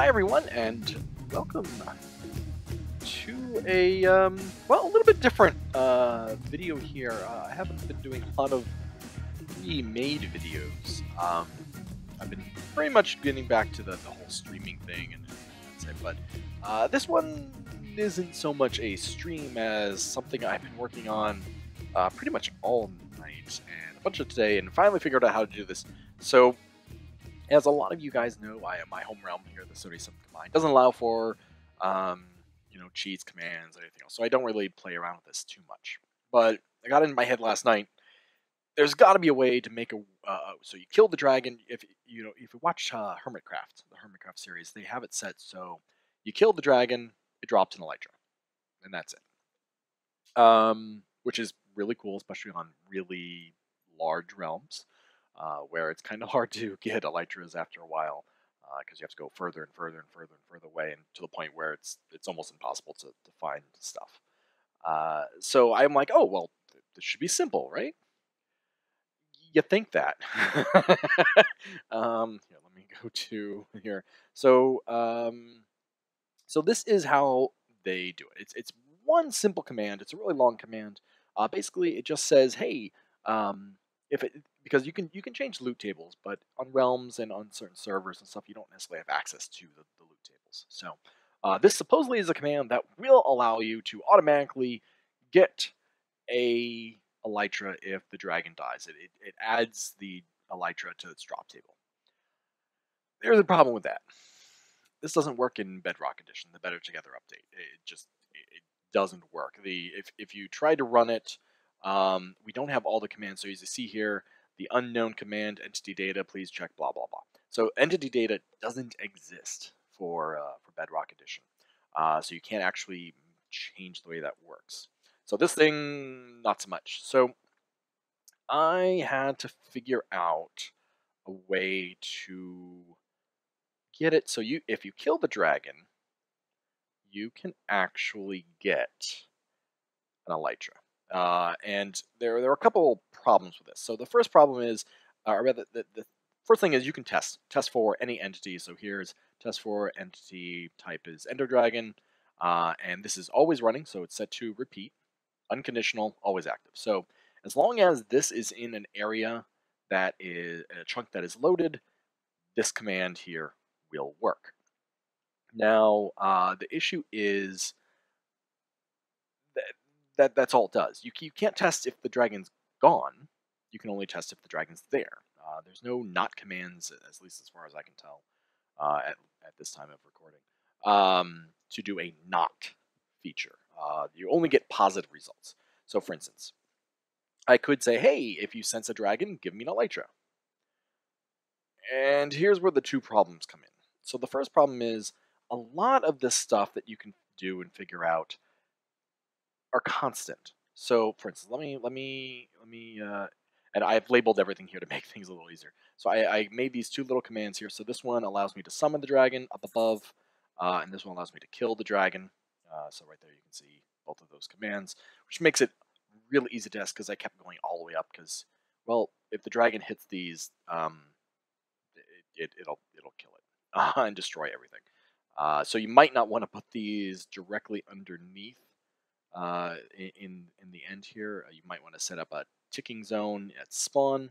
Hi everyone, and welcome to a um, well, a little bit different uh, video here. Uh, I haven't been doing a lot of pre-made videos. Um, I've been pretty much getting back to the, the whole streaming thing, and it. But uh, this one isn't so much a stream as something I've been working on uh, pretty much all night and a bunch of today, and finally figured out how to do this. So as a lot of you guys know, I my home realm here, the 77th Combine, doesn't allow for um, you know cheats, commands, anything else. So I don't really play around with this too much. But I got in my head last night. There's got to be a way to make a uh, so you kill the dragon. If you know if you watch uh, Hermitcraft, the Hermitcraft series, they have it set so you kill the dragon, it drops an elytra, and that's it. Um, which is really cool, especially on really large realms uh, where it's kind of hard to get elytras after a while because uh, you have to go further and further and further and further away, and to the point where it's it's almost impossible to, to find stuff. Uh, so I'm like, oh well, this should be simple, right? You think that? um, let me go to here. So um, so this is how they do it. It's it's one simple command. It's a really long command. Uh, basically, it just says, hey, um, if it because you can you can change loot tables, but on realms and on certain servers and stuff, you don't necessarily have access to the, the loot tables. So uh, this supposedly is a command that will allow you to automatically get a elytra if the dragon dies. It, it, it adds the elytra to its drop table. There's a problem with that. This doesn't work in Bedrock Edition, the Better Together update. It just it doesn't work. The if if you try to run it um, we don't have all the commands. So as you see here, the unknown command entity data, please check blah, blah, blah. So entity data doesn't exist for, uh, for Bedrock Edition. Uh, so you can't actually change the way that works. So this thing, not so much. So I had to figure out a way to get it so you if you kill the dragon, you can actually get an elytra. Uh, and there, there are a couple problems with this. So the first problem is, uh, or rather, the, the first thing is you can test test for any entity. So here's test for entity type is Ender Dragon, uh, and this is always running, so it's set to repeat, unconditional, always active. So as long as this is in an area that is a chunk that is loaded, this command here will work. Now uh, the issue is that that's all it does. You, you can't test if the dragon's gone. You can only test if the dragon's there. Uh, there's no not commands, at least as far as I can tell, uh, at, at this time of recording, um, to do a not feature. Uh, you only get positive results. So, for instance, I could say, hey, if you sense a dragon, give me an elytra. And here's where the two problems come in. So, the first problem is a lot of this stuff that you can do and figure out are constant. So, for instance, let me let me let me, uh, and I've labeled everything here to make things a little easier. So I, I made these two little commands here. So this one allows me to summon the dragon up above, uh, and this one allows me to kill the dragon. Uh, so right there you can see both of those commands, which makes it really easy to test because I kept going all the way up because, well, if the dragon hits these, um, it, it, will it'll kill it and destroy everything. Uh, so you might not want to put these directly underneath uh, in in the end here. Uh, you might want to set up a ticking zone at spawn.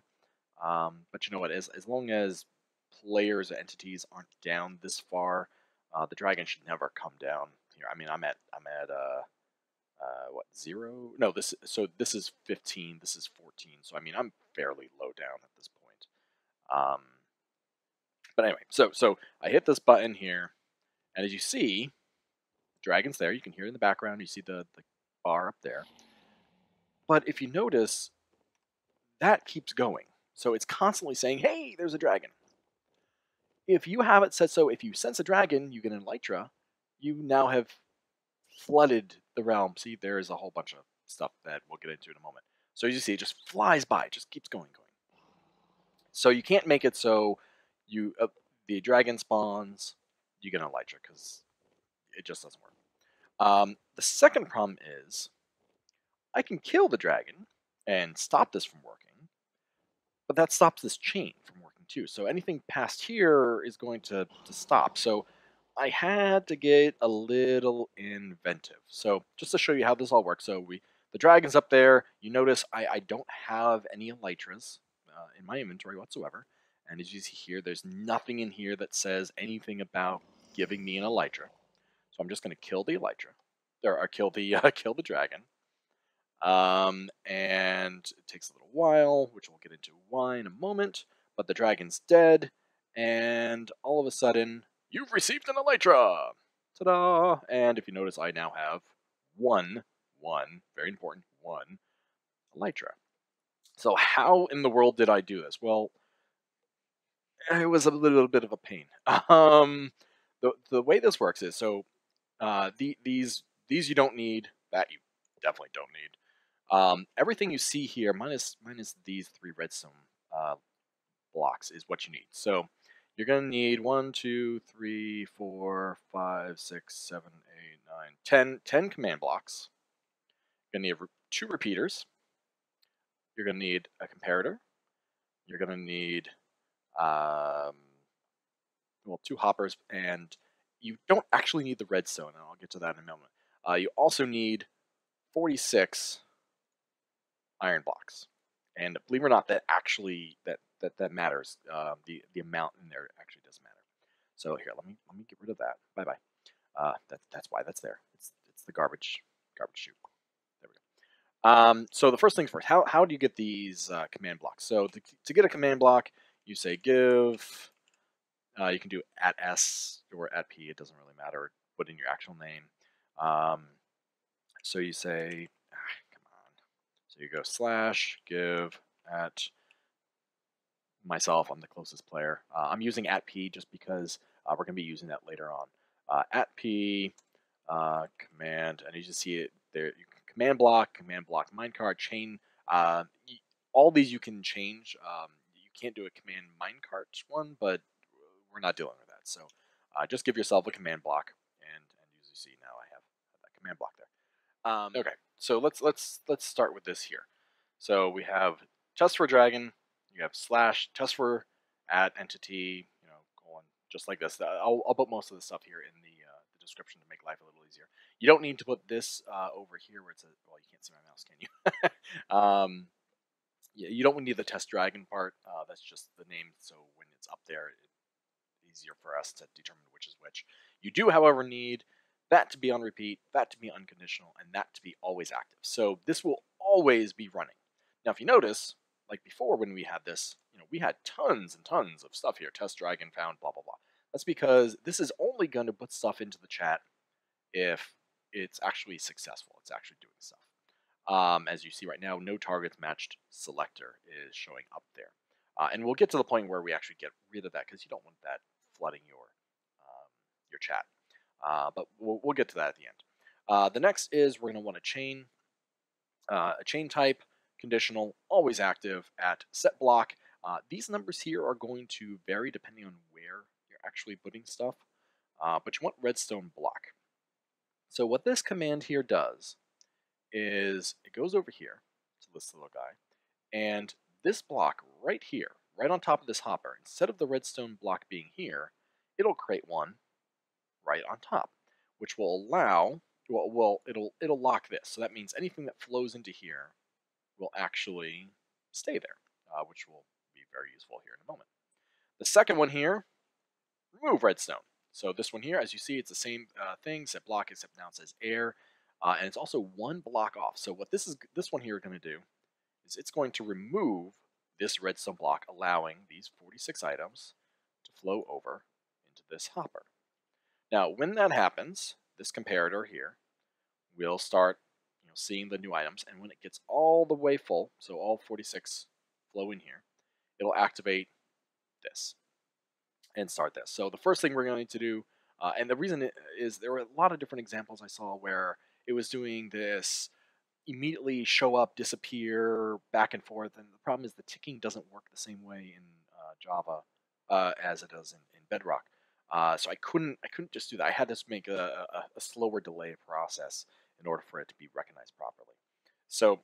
Um, but you know what? As as long as players entities aren't down this far, uh, the dragon should never come down here. I mean, I'm at I'm at uh, uh, what zero? No, this so this is 15. This is 14. So I mean, I'm fairly low down at this point. Um, but anyway, so so I hit this button here, and as you see, dragon's there. You can hear it in the background. You see the, the bar up there. But if you notice, that keeps going. So it's constantly saying, hey, there's a dragon. If you have it set so if you sense a dragon, you get an elytra, you now have flooded the realm. See, there is a whole bunch of stuff that we'll get into in a moment. So as you see, it just flies by, it just keeps going, going. So you can't make it so you uh, the dragon spawns, you get an elytra because it just doesn't work. Um, the second problem is I can kill the dragon and stop this from working, but that stops this chain from working too. So anything past here is going to, to stop. So I had to get a little inventive. So just to show you how this all works, so we the dragon's up there. You notice I, I don't have any elytras uh, in my inventory whatsoever. And as you see here, there's nothing in here that says anything about giving me an elytra. So I'm just going to kill the elytra, or, or kill the uh, kill the dragon. Um, and it takes a little while, which we'll get into why in a moment. But the dragon's dead, and all of a sudden, you've received an elytra. Ta-da! And if you notice, I now have one, one, very important, one elytra. So how in the world did I do this? Well, it was a little bit of a pain. Um, the the way this works is so uh, the, these these you don't need that you definitely don't need. Um, everything you see here, minus minus these three redstone uh, blocks, is what you need. So you're going to need one, two, three, four, five, six, seven, eight, nine, ten, ten command blocks. You're going to need two repeaters. You're going to need a comparator. You're going to need um, well, two hoppers, and you don't actually need the redstone, and I'll get to that in a moment. Uh, you also need 46 iron blocks, and believe it or not, that actually that that that matters. Uh, the the amount in there actually does matter. So here, let me let me get rid of that. Bye bye. Uh, that that's why that's there. It's it's the garbage garbage chute. There we go. Um, so the first things first. How how do you get these uh, command blocks? So to, to get a command block, you say give. Uh, you can do at s or at p. It doesn't really matter. Put in your actual name. Um, so you say, ah, come on. So you go slash give at myself. I'm the closest player. Uh, I'm using at p just because uh, we're going to be using that later on. Uh, at p uh, command, and you just see it there. Command block, command block minecart, chain. Uh, all these you can change. Um, you can't do a command minecart one, but we're not dealing with that. So uh, just give yourself a command block, and and you see now I have, that command block there. Um, okay, so let's let's let's start with this here. So we have test for dragon. You have slash test for at entity. You know, colon just like this. I'll, I'll put most of the stuff here in the uh, the description to make life a little easier. You don't need to put this uh, over here where it's a well, you can't see my mouse, can you? um, yeah, you don't need the test dragon part. Uh, that's just the name. So when it's up there, easier for us to determine which is which. You do, however, need that to be on repeat, that to be unconditional, and that to be always active. So this will always be running. Now, if you notice, like before when we had this, you know, we had tons and tons of stuff here. Test dragon found, blah blah blah. That's because this is only going to put stuff into the chat if it's actually successful. It's actually doing stuff. Um, as you see right now, no targets matched selector is showing up there. Uh, and we'll get to the point where we actually get rid of that because you don't want that flooding your um, your chat. Uh, but we'll, we'll, get to that at the end. Uh, the next is we're going to want a chain, uh, a chain type, conditional, always active at set block. Uh, these numbers here are going to vary depending on where you're actually putting stuff, uh, but you want redstone block. So what this command here does is it goes over here to this little guy, and this block right here, right on top of this hopper, instead of the redstone block being here, it'll create one right on top, which will allow, well, well it'll, it'll lock this. So that means anything that flows into here will actually stay there, uh, which will be very useful here in a moment. The second one here, remove redstone. So this one here, as you see, it's the same uh, thing, set block, except now it says air. Uh, and it's also one block off. So what this is this one here going to do is it's going to remove this redstone block, allowing these 46 items to flow over into this hopper. Now, when that happens, this comparator here will start you know, seeing the new items, and when it gets all the way full, so all 46 flow in here, it'll activate this and start this. So the first thing we're going to do, uh, and the reason is there were a lot of different examples I saw where it was doing this immediately show up, disappear, back and forth. And the problem is the ticking doesn't work the same way in uh, Java uh, as it does in, in Bedrock. Uh, so I couldn't I couldn't just do that. I had to make a, a, a, slower delay process in order for it to be recognized properly. So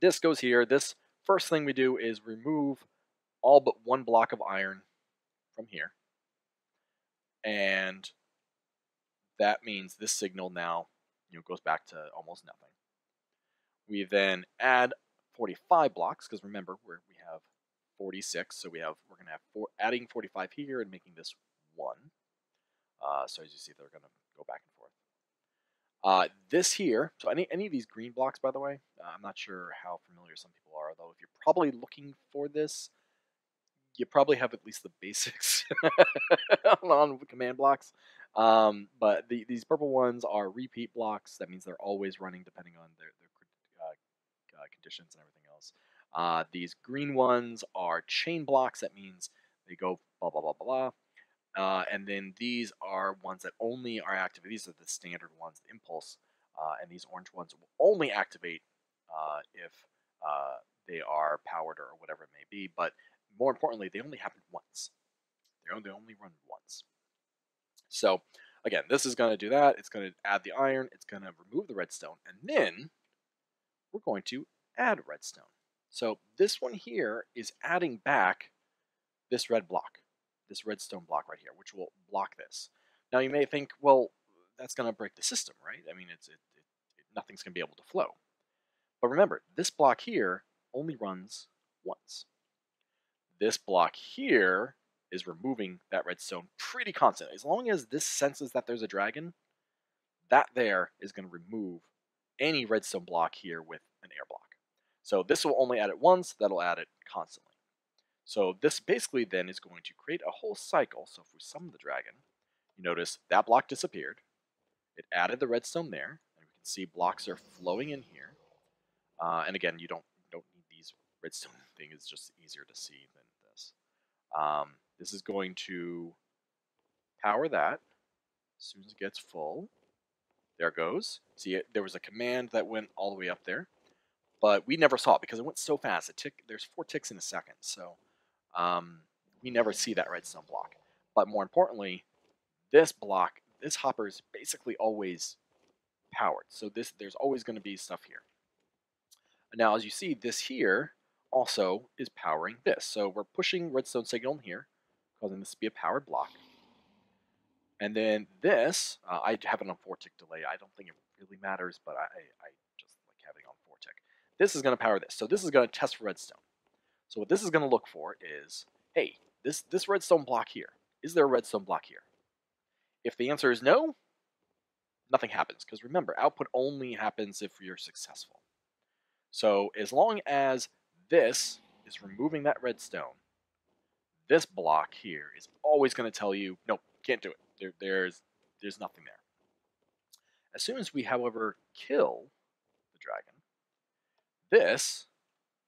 this goes here. This first thing we do is remove all but one block of iron from here. And that means this signal now you know, goes back to almost nothing. We then add 45 blocks, because remember, we we have 46, so we have we're going to have four, adding 45 here and making this 1. Uh, so as you see, they're going to go back and forth. Uh, this here, so any, any of these green blocks, by the way, uh, I'm not sure how familiar some people are, though if you're probably looking for this, you probably have at least the basics on command blocks. Um, but the, these purple ones are repeat blocks. That means they're always running depending on their, their uh, conditions and everything else. Uh, these green ones are chain blocks. That means they go blah, blah, blah, blah. Uh, and then these are ones that only are active. These are the standard ones, the impulse. Uh, and these orange ones will only activate uh, if they are powered or whatever it may be. But more importantly, they only happen once. They only, they only run once. So again, this is going to do that. It's going to add the iron. It's going to remove the redstone. And then we're going to add redstone. So this one here is adding back this red block, this redstone block right here, which will block this. Now you may think, well, that's going to break the system, right? I mean, it's it, it, it, nothing's going to be able to flow. But remember, this block here only runs once. This block here is removing that redstone pretty constant. As long as this senses that there's a dragon, that there is going to remove any redstone block here with an air block. So this will only add it once, that'll add it constantly. So this basically then is going to create a whole cycle. So if we summon the dragon, you notice that block disappeared. It added the redstone there, and we can see blocks are flowing in here. Uh, and again, you don't don't need these redstone thing; it's just easier to see than this. Um, this is going to power that as soon as it gets full. There goes. See, it, there was a command that went all the way up there, but we never saw it because it went so fast. It tick, there's four ticks in a second, so um, we never see that redstone block. But more importantly, this block, this hopper is basically always powered. So this, there's always going to be stuff here. Now, as you see, this here also is powering this. So we're pushing redstone signal in here causing this to be a powered block. And then this, uh, I have it on 4 tick delay. I don't think it really matters, but I, I just like having it on 4 tick. This is going to power this. So this is going to test for redstone. So what this is going to look for is, hey, this, this redstone block here, is there a redstone block here? If the answer is no, nothing happens. Because remember, output only happens if you're successful. So as long as this is removing that redstone, this block here is always going to tell you, nope, can't do it. There, there's, there's nothing there. As soon as we, however, kill the dragon, this,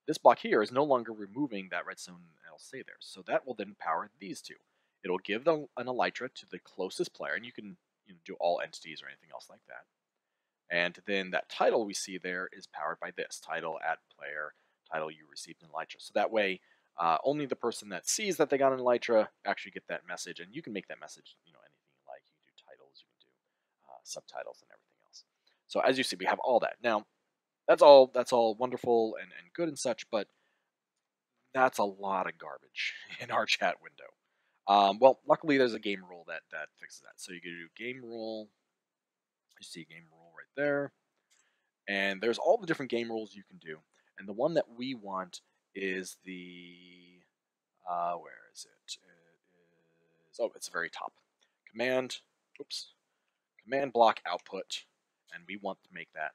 this block here is no longer removing that redstone and it'll stay there. So that will then power these two. It'll give the, an elytra to the closest player, and you can you know, do all entities or anything else like that. And then that title we see there is powered by this title at player, title you received an elytra. So that way, uh, only the person that sees that they got an elytra actually get that message, and you can make that message, you know, anything you like. You can do titles, you can do uh, subtitles, and everything else. So as you see, we have all that. Now, that's all that's all wonderful and, and good and such, but that's a lot of garbage in our chat window. Um, well, luckily there's a game rule that that fixes that. So you can do game rule. You see game rule right there, and there's all the different game rules you can do. And the one that we want is the, uh, where is it? It is, oh, it's the very top. Command, oops, command block output, and we want to make that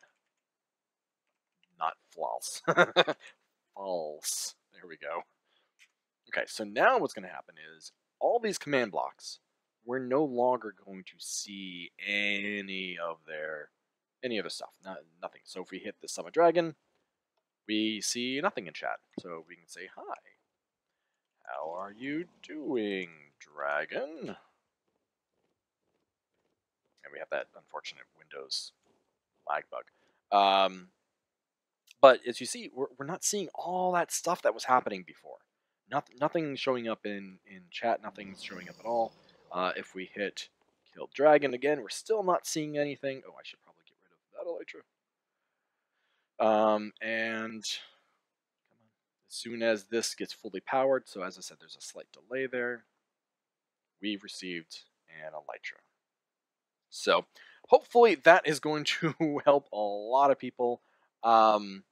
not false. false. There we go. Okay, so now what's going to happen is all these command blocks, we're no longer going to see any of their any of the stuff. Not, nothing. So if we hit the summon dragon, we see nothing in chat. So we can say hi. How are you doing, dragon? And we have that unfortunate Windows lag bug. Um, but as you see, we're, we're not seeing all that stuff that was happening before. Not, nothing showing up in, in chat, nothing's showing up at all. Uh, if we hit kill dragon again, we're still not seeing anything. Oh, I should probably get rid of that elytra. Um, and as soon as this gets fully powered, so as I said, there's a slight delay there, we've received an elytra. So hopefully that is going to help a lot of people. Um,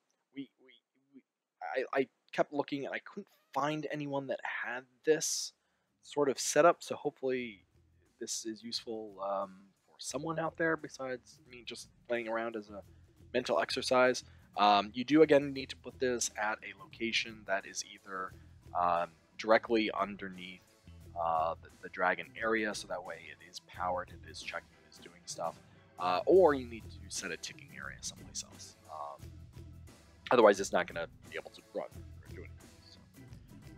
I, I kept looking and I couldn't find anyone that had this sort of setup. So hopefully this is useful um, for someone out there besides me just playing around as a mental exercise. Um, you do again need to put this at a location that is either um, directly underneath uh, the, the, dragon area, so that way it is powered, it is checking, it is doing stuff, uh, or you need to set a ticking area someplace else. Otherwise, it's not going to be able to run or do anything.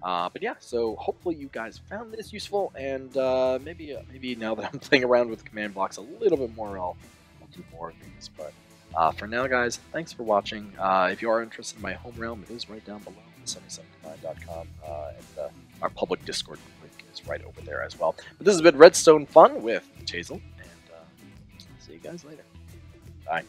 Uh, but yeah, so hopefully you guys found this useful, and uh, maybe uh, maybe now that I'm playing around with command blocks a little bit more, I'll, I'll do more of these. But uh, for now, guys, thanks for watching. Uh, if you are interested in my home realm, it is right down below, sunny79.com, uh, and our public Discord link is right over there as well. But this has been Redstone Fun with Tasel, and see you guys later. Bye.